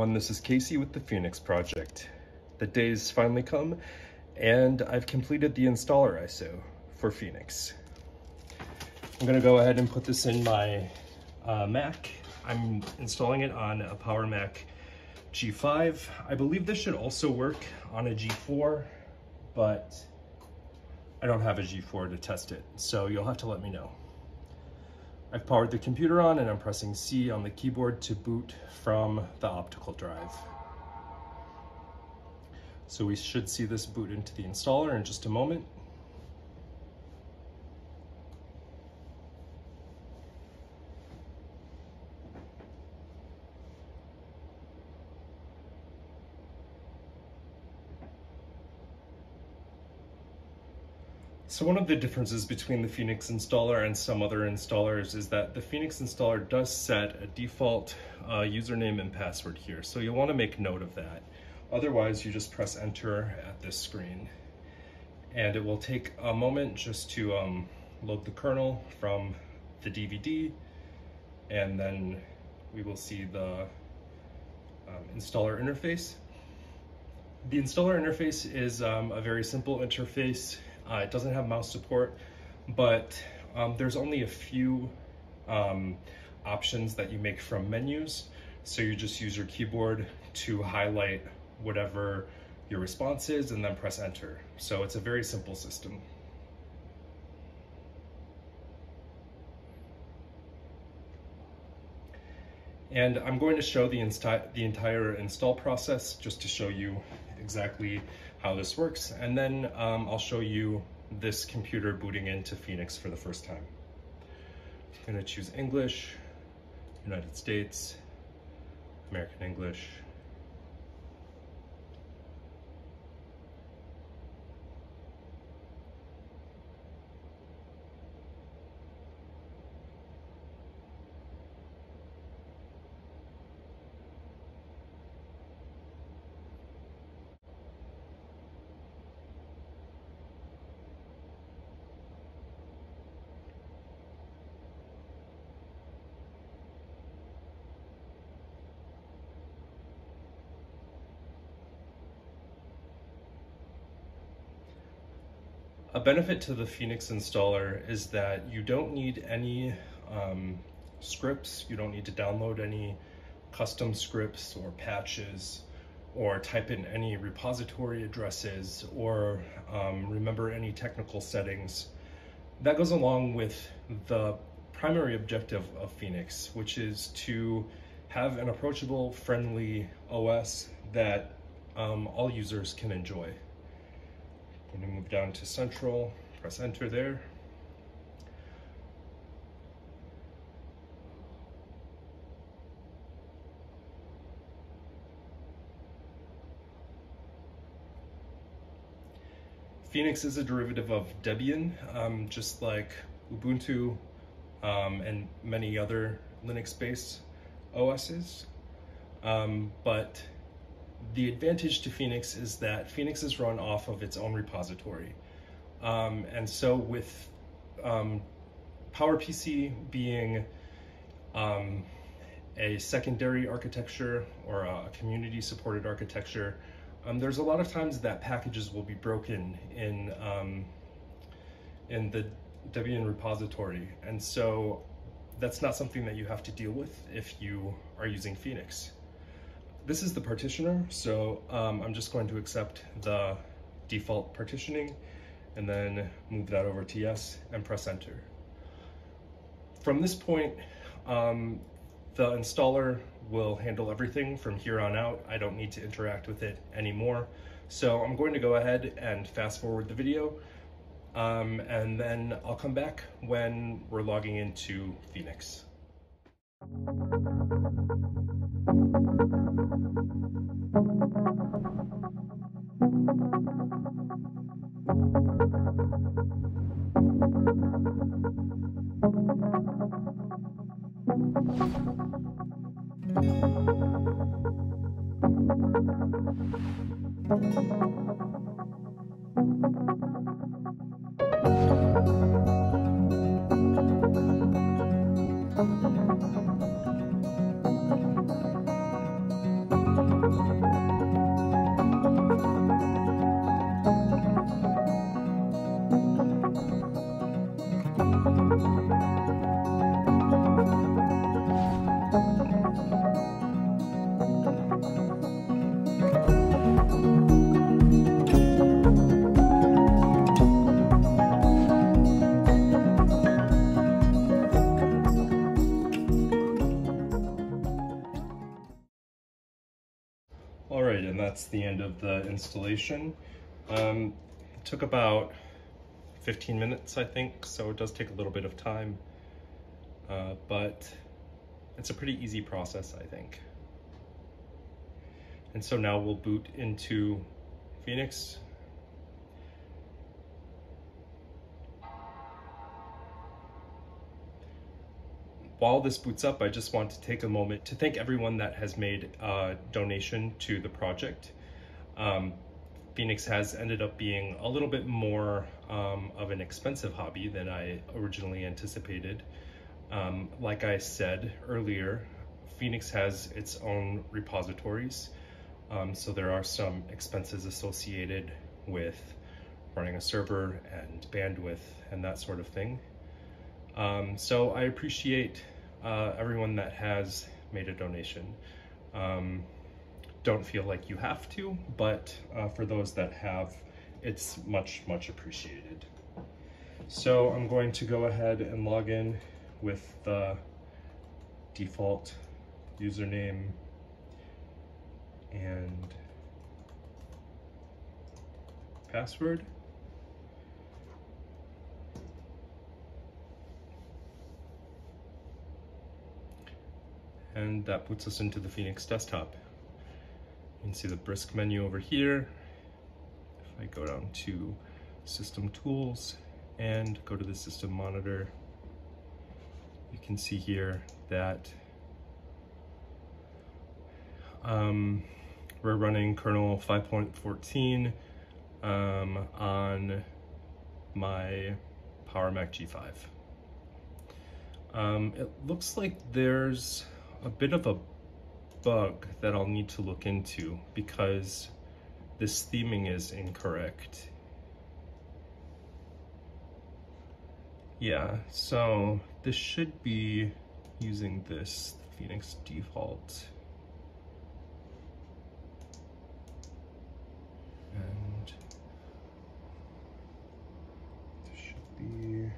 everyone, this is Casey with the Fienix Project. The day's finally come and I've completed the installer ISO for Fienix. I'm gonna go ahead and put this in my uh, Mac. I'm installing it on a Power Mac G5. I believe this should also work on a G4, but I don't have a G4 to test it, so you'll have to let me know. I've powered the computer on and I'm pressing C on the keyboard to boot from the optical drive. So we should see this boot into the installer in just a moment. So one of the differences between the Fienix installer and some other installers is that the Fienix installer does set a default uh, username and password here. So you'll want to make note of that. Otherwise, you just press enter at this screen. And it will take a moment just to um, load the kernel from the DVD. And then we will see the um, installer interface. The installer interface is um, a very simple interface. Uh, it doesn't have mouse support, but um, there's only a few um, options that you make from menus. So you just use your keyboard to highlight whatever your response is and then press enter. So it's a very simple system. And I'm going to show the, the entire install process just to show you exactly how this works. And then um, I'll show you this computer booting into Fienix for the first time. I'm gonna choose English, United States, American English, A benefit to the Fienix installer is that you don't need any um, scripts, you don't need to download any custom scripts or patches or type in any repository addresses or um, remember any technical settings. That goes along with the primary objective of Fienix, which is to have an approachable, friendly OS that um, all users can enjoy. Down to central, press enter there. Fienix is a derivative of Debian, um, just like Ubuntu um, and many other Linux-based OSs. Um, but the advantage to Fienix is that Fienix is run off of its own repository. Um, and so with um, PowerPC being um, a secondary architecture or a community supported architecture, um, there's a lot of times that packages will be broken in, um, in the Debian repository. And so that's not something that you have to deal with if you are using Fienix. This is the partitioner, so um, I'm just going to accept the default partitioning and then move that over to yes and press enter. From this point, um, the installer will handle everything from here on out. I don't need to interact with it anymore. So I'm going to go ahead and fast forward the video um, and then I'll come back when we're logging into Fienix. That's the end of the installation. Um, it took about 15 minutes, I think, so it does take a little bit of time, uh, but it's a pretty easy process, I think. And so now we'll boot into Fienix. While this boots up, I just want to take a moment to thank everyone that has made a donation to the project. Um, Fienix has ended up being a little bit more um, of an expensive hobby than I originally anticipated. Um, like I said earlier, Fienix has its own repositories, um, so there are some expenses associated with running a server and bandwidth and that sort of thing. Um, so I appreciate uh, everyone that has made a donation. Um, don't feel like you have to, but uh, for those that have, it's much, much appreciated. So I'm going to go ahead and log in with the default username and password. And that puts us into the Fienix desktop. You can see the brisk menu over here. If I go down to system tools and go to the system monitor, you can see here that um, we're running kernel 5.14 um, on my Power Mac G5. Um, it looks like there's a bit of a bug that I'll need to look into because this theming is incorrect. Yeah, so this should be using this Fienix default. And this should be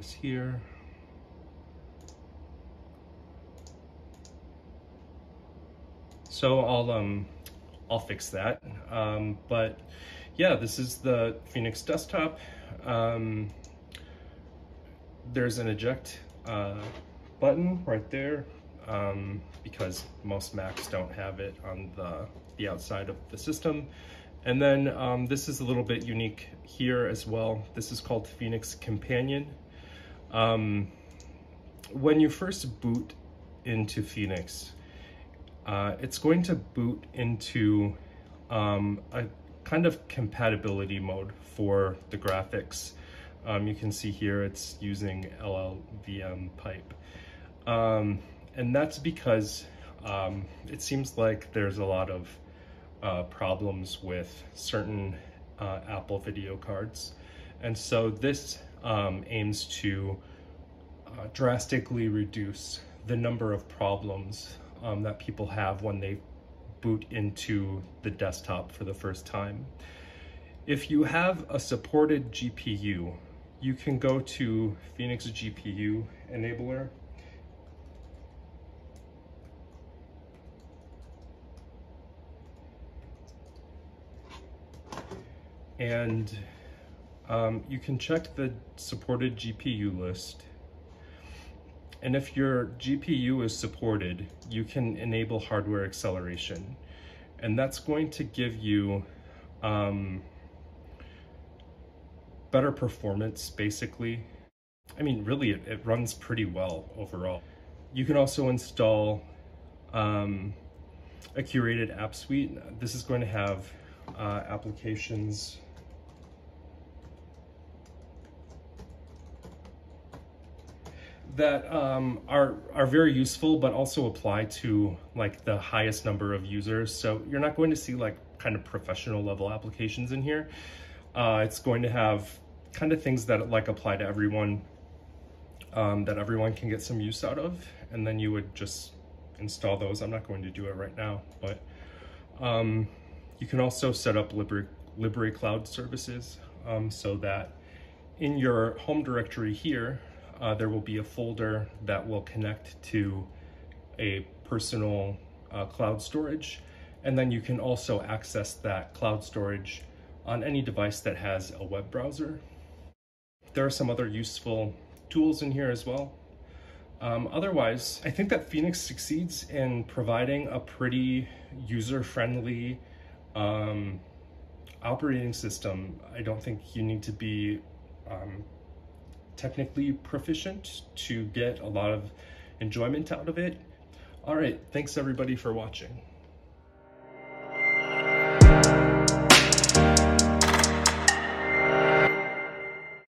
this here. So I'll um I'll fix that. Um, but yeah, this is the Fienix desktop. Um, there's an eject uh, button right there um, because most Macs don't have it on the, the outside of the system. And then um, this is a little bit unique here as well. This is called Fienix Companion. Um, when you first boot into Fienix, uh, it's going to boot into um, a kind of compatibility mode for the graphics. Um, you can see here it's using LLVM pipe. Um, and that's because um, it seems like there's a lot of uh, problems with certain uh, Apple video cards. And so this um, aims to uh, drastically reduce the number of problems um, that people have when they boot into the desktop for the first time. If you have a supported GPU, you can go to Fienix GPU Enabler and um, you can check the supported GPU list and if your GPU is supported, you can enable hardware acceleration. And that's going to give you um, better performance, basically. I mean, really, it, it, runs pretty well overall. You can also install um, a curated app suite. This is going to have uh, applications that um, are are very useful, but also apply to like the highest number of users. So you're not going to see like kind of professional level applications in here. Uh, it's going to have kind of things that like apply to everyone, um, that everyone can get some use out of, and then you would just install those. I'm not going to do it right now, but um, you can also set up Library, Library Cloud services um, so that in your home directory here, uh, there will be a folder that will connect to a personal uh, cloud storage. And then you can also access that cloud storage on any device that has a web browser. There are some other useful tools in here as well. Um, otherwise, I think that Fienix succeeds in providing a pretty user-friendly um, operating system. I don't think you need to be um, technically proficient to get a lot of enjoyment out of it. All right, thanks everybody for watching.